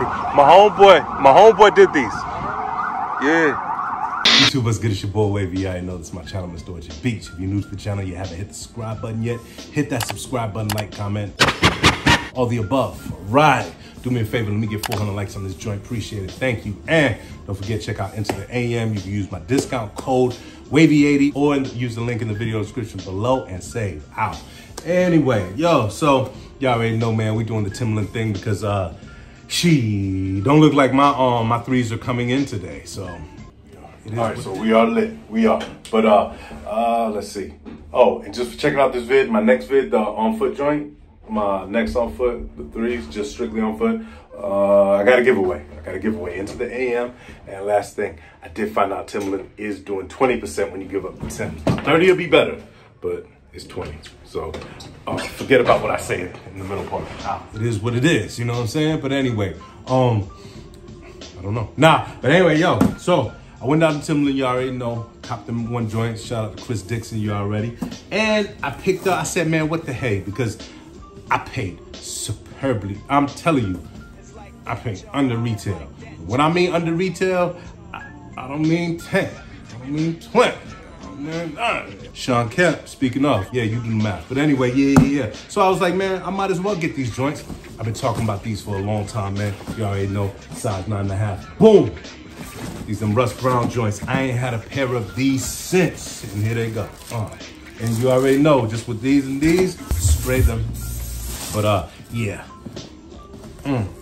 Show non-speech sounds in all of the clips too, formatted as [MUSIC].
[LAUGHS] My homeboy, my homeboy did these. Yeah. YouTube, what's good? It's your boy Wavy. I know this is my channel, Mr. Orchard Beach. If you're new to the channel, you haven't hit the subscribe button yet, hit that subscribe button, like, comment, all the above. Right. Do me a favor, let me get 400 likes on this joint. Appreciate it. Thank you. And don't forget, check out Into the AM. You can use my discount code WAVY80 or use the link in the video description below and save out. Anyway, yo, so y'all already know, man, we doing the Timberland thing because uh she don't look like my um my threes are coming in today. So all right, so we are lit. We are. But uh uh let's see. Oh, and just for checking out this vid, my next vid, the on foot joint, my next on foot, the threes, just strictly on foot. Uh I got a giveaway. I got a giveaway into the AM. And last thing, I did find out Timberland is doing 20% when you give up 10. 30 will be better, but it's 20. So uh, forget about what I say in the middle part. Ah, it is what it is, you know what I'm saying? But anyway, um, I don't know. Nah, but anyway, yo, so I went down to Timberland, you already know, copped them one joint. Shout out to Chris Dixon, you already. And I picked up, I said, man, what the hey? Because I paid superbly. I'm telling you, I paid under retail. When I mean under retail, I, I don't mean 10, I don't mean 20. Shawn Kemp, speaking of, yeah, you do the math. But anyway, yeah, yeah, yeah. So I was like, man, I might as well get these joints. I've been talking about these for a long time, man. You already know, size nine and a half. Boom! These them Rust Brown joints. I ain't had a pair of these since. And here they go. Uh, and you already know, just with these and these, spray them. But uh, yeah. Mm.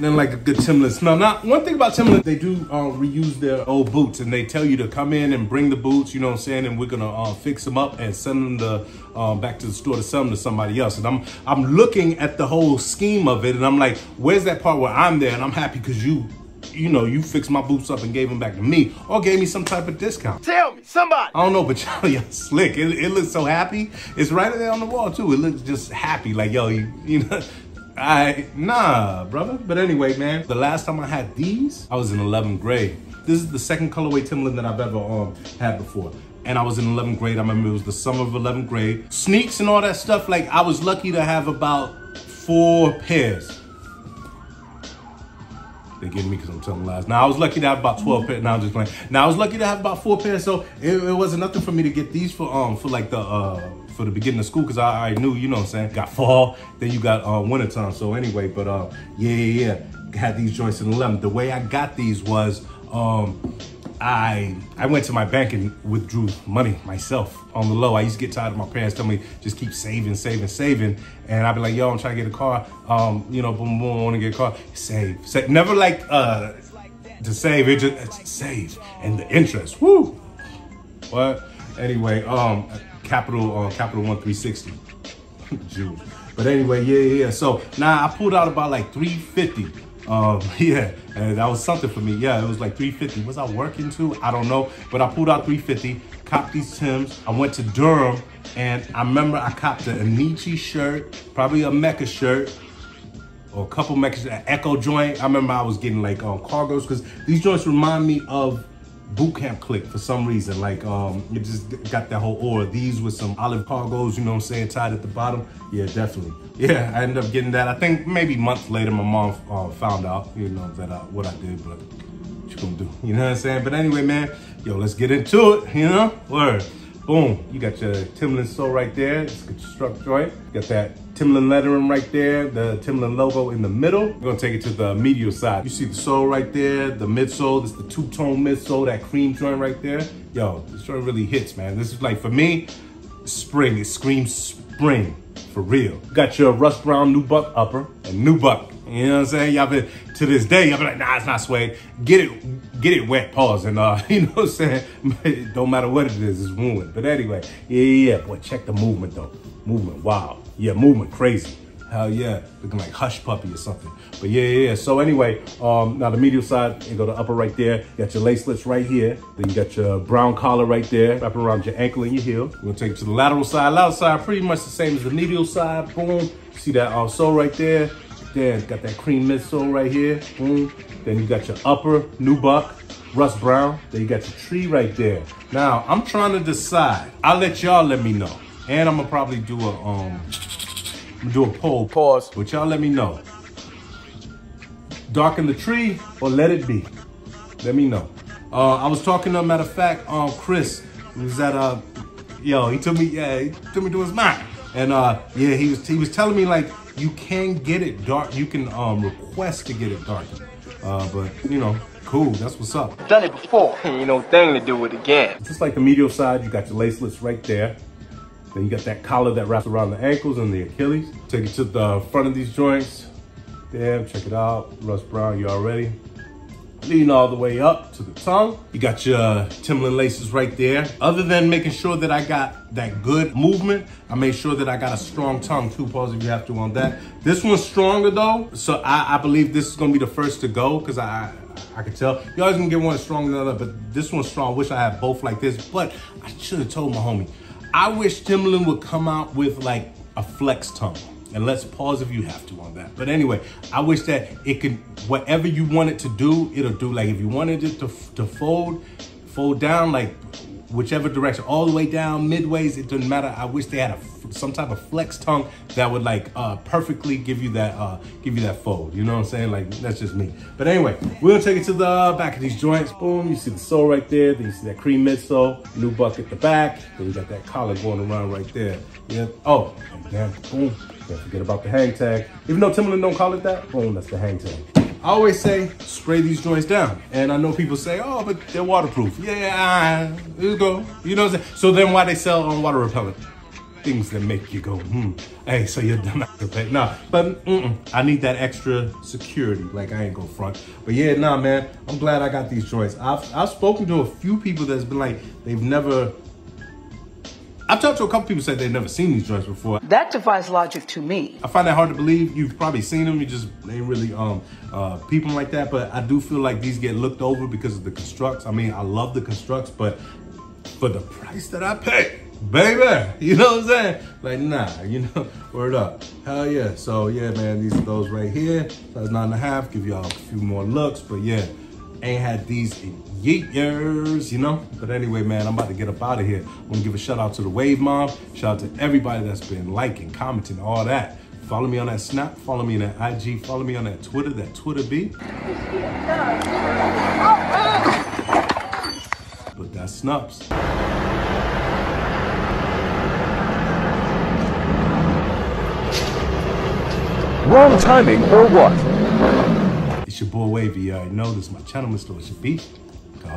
Then like a good smell. Now, one thing about Timberland, they do uh, reuse their old boots and they tell you to come in and bring the boots, you know what I'm saying? And we're gonna uh, fix them up and send them to, um, back to the store to sell them to somebody else. And I'm, I'm looking at the whole scheme of it and I'm like, where's that part where I'm there? And I'm happy because you you know, you fixed my boots up and gave them back to me or gave me some type of discount. Tell me, somebody. I don't know, but [LAUGHS] y'all, y'all slick. It, it, looks so happy. It's right there on the wall too. It looks just happy. Like, yo, you, you know, I, nah, brother. But anyway, man, the last time I had these, I was in 11th grade. This is the second colorway Timberland that I've ever um, had before and I was in 11th grade. I remember it was the summer of 11th grade. Sneaks and all that stuff, like I was lucky to have about four pairs. They get me because I'm telling lies. Now I was lucky to have about 12 pairs. Now I'm just playing. Now I was lucky to have about four pairs, so it, it wasn't nothing for me to get these for um for like the uh for the beginning of school because I, I knew, you know what I'm saying. Got fall, then you got uh, winter time. So anyway, but uh yeah yeah yeah, had these joints in 11. The way I got these was um I I went to my bank and withdrew money myself on the low. I used to get tired of my parents telling me just keep saving, saving, saving, and I'd be like, yo, I'm trying to get a car. Um, you know, boom, boom, I want to get a car. Save, save. Never like uh to save. It just save and the interest. Woo. What? Anyway, um, capital uh, capital one three sixty. [LAUGHS] June. But anyway, yeah, yeah. So now I pulled out about like 350 um, [LAUGHS] yeah, and that was something for me. Yeah, it was like 350. Was I working too? I don't know. But I pulled out 350, copped these Tims. I went to Durham, and I remember I copped an Enyce shirt, probably a Mecca shirt, or a couple Mecca, an Ecko joint. I remember I was getting like um, cargos, because these joints remind me of Boot Camp Clik for some reason. Like um, it just got that whole aura. These with some olive cargos, you know what I'm saying, tied at the bottom. Yeah, definitely. Yeah, I ended up getting that. I think maybe months later, my mom uh, found out, you know, that uh, what I did, but what you gonna do? You know what I'm saying? But anyway, man, yo, let's get into it, you know? Word. Boom, you got your Timberland sole right there. It's construct joint. Got that Timberland lettering right there, the Timberland logo in the middle. We're gonna take it to the medial side. You see the sole right there, the midsole, this is the two-tone midsole, that cream joint right there. Yo, this joint really hits, man. This is like, for me, spring, it screams spring, for real. Got your rust Brown nubuck upper and nubuck you know what I'm saying? Y'all been to this day, y'all be like, nah, it's not suede. Get it, get it wet, pause. And uh, [LAUGHS] you know what I'm saying? Don't matter what it is, it's ruined. But anyway, yeah, yeah. Boy, check the movement though. Movement, wow. Yeah, movement, crazy. Hell yeah, looking like Hush Puppy or something. But yeah, yeah, yeah. So anyway, um, now the medial side, you go to upper right there. You got your lace slips right here. Then you got your brown collar right there, wrap around your ankle and your heel. We're gonna take it to the lateral side. Lateral side, pretty much the same as the medial side. Boom. See that uh, sole right there? Then got that cream midsole right here. Boom. Then you got your upper nubuck, Rust Brown. Then you got your tree right there. Now, I'm trying to decide. I'll let y'all let me know. And I'm gonna probably do a um do a poll. Pause. But y'all let me know. darken the tree or let it be. Let me know. Uh, I was talking to, matter of fact, um, Chris, who was at, uh, yo, he took me, yeah, he took me to his mind. And uh, yeah, he was he was telling me like you can get it dark, you can um, request to get it darkened. Uh, but you know, cool, that's what's up. Done it before, [LAUGHS] ain't no thing to do it again. Just like the medial side, you got your lacelets right there. Then you got that collar that wraps around the ankles and the Achilles. Take it to the front of these joints. Damn, check it out. Rust Brown, you already. Leading all the way up to the tongue. You got your Timlin laces right there. Other than making sure that I got that good movement, I made sure that I got a strong tongue too. Pause if you have to on that. This one's stronger though, so I, I believe this is gonna be the first to go because I I can tell. You always gonna get one stronger than the other, but this one's strong. I wish I had both like this, but I should have told my homie. I wish Timberland would come out with like a flex tongue. And let's pause if you have to on that. But anyway, I wish that it could, whatever you want it to do, it'll do. Like if you wanted it to, to fold, fold down, like whichever direction, all the way down, midways, it doesn't matter. I wish they had a some type of flex tongue that would like uh, perfectly give you that uh, give you that fold. You know what I'm saying? Like that's just me. But anyway, we're gonna take it to the back of these joints. Boom, you see the sole right there. Then you see that cream midsole, new buck at the back. Then you got that collar going around right there. Yeah. Oh, then boom. Don't forget about the hang tag. Even though Timberland don't call it that, boom, that's the hang tag. I always say spray these joints down. And I know people say, oh, but they're waterproof. Yeah, you go. You know what I'm saying? So then why they sell on water repellent? Things that make you go, hmm. Hey, so you're done. Nah, but mm -mm, I need that extra security. Like I ain't go front. But yeah, nah, man. I'm glad I got these joints. I've I've spoken to a few people that's been like they've never I've talked to a couple people said they've never seen these joints before. That defies logic to me. I find that hard to believe. You've probably seen them. You just ain't really um uh people like that. But I do feel like these get looked over because of the constructs. I mean, I love the constructs, but for the price that I pay, baby, you know what I'm saying? Like, nah, you know, [LAUGHS] word up. Hell yeah. So yeah, man, these are those right here. Size nine and a half. Give y'all a few more looks, but yeah, ain't had these in years, you know? But anyway, man, I'm about to get up out of here. I want to give a shout out to the Wave Mom. Shout out to everybody that's been liking, commenting, all that. Follow me on that Snap, follow me on that IG, follow me on that Twitter, that Twitter be. But that's Snaps. Wrong timing or what? It's your boy Wavy. You already know this is my channel, Mr. What Should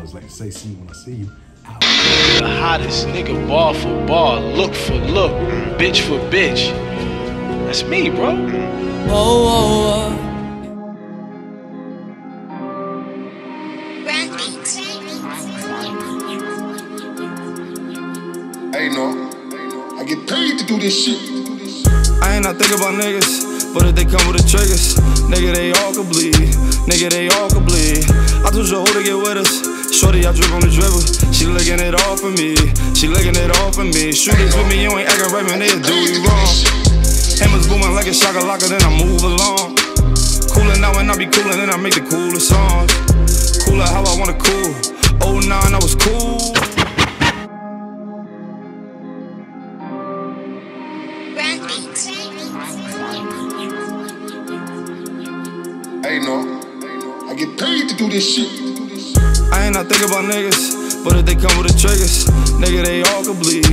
Be. I always like to say, see you when I see you. Out. The hottest nigga, ball for ball, look for look, bitch for bitch. That's me, bro. Oh, oh, oh. Hey, no. I get paid to do this shit. I ain't not thinking about niggas, but if they come with the triggers, nigga, they all can bleed. Nigga, they all can bleed. I told your hoe to get with us. Shorty, I drip on the dribble. She looking it all for me. She looking it all for me. Shooters with me, you ain't acting right, man. They do you wrong. Hammers booming like a shaka locker, then I move along. Coolin' out when I be coolin', then I make the coolest songs. Cooler how I wanna cool. Oh nine, I was cool. Hey, no. I get paid to do this shit. I think about niggas, but if they come with the triggers, nigga, they all can bleed.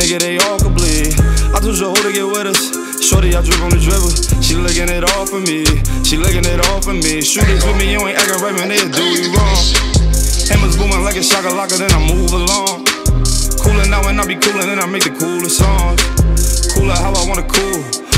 Nigga, they all can bleed. I told your hoe to get with us. Shorty, I drip on the dribble. She looking it all for me. She looking it all for me. Shooters with me, you ain't acting right, man. They do you wrong. Hammers booming like a shaka locker, then I move along. Coolin' out when I be coolin', then I make the coolest songs. Cooler how I wanna cool.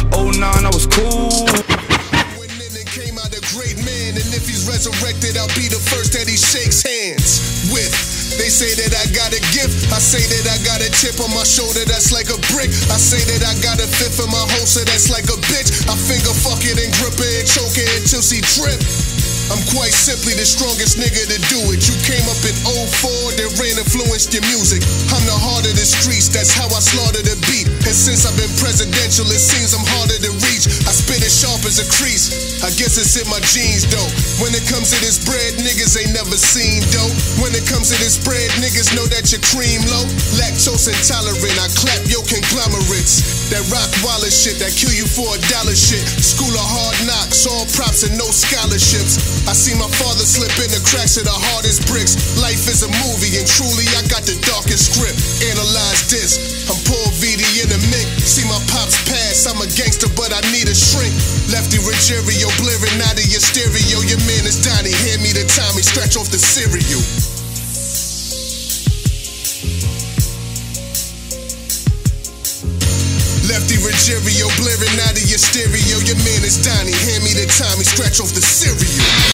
Resurrected, I'll be the first that he shakes hands with. They say that I got a gift. I say that I got a chip on my shoulder that's like a brick. I say that I got a fifth in my holster that's like a bitch. I finger fuck it and grip it and choke it until she drip. I'm quite simply the strongest nigga to do it. You came up in 04, that rain influenced your music. I'm the heart of the streets, that's how I slaughter the beat. And since I've been presidential, it seems I'm harder to reach. I spit it sharp as a crease. I guess it's in my jeans though. When it comes to this bread, niggas ain't never seen dough. When it comes to this bread, niggas know that your cream low. Lactose intolerant, I clap your conglomerates. That rock wallet shit, that kill you for a dollar shit. School of hard knocks, all props and no scholarships. I see my father slip in the cracks of the hardest bricks. Life is a movie, and truly I got the darkest script. Analyze this. I'm Paul Vitti in the mink. See my pops pass. I'm a gangster, but I need a shrink. Lefty Ruggiero, blaring out of your stereo. Your man is Donnie. Hand me the Tommy, scratch off the serial. Ruggiero, blaring out of your stereo. Your man is Donnie. Hand me the Tommy, scratch off the serial.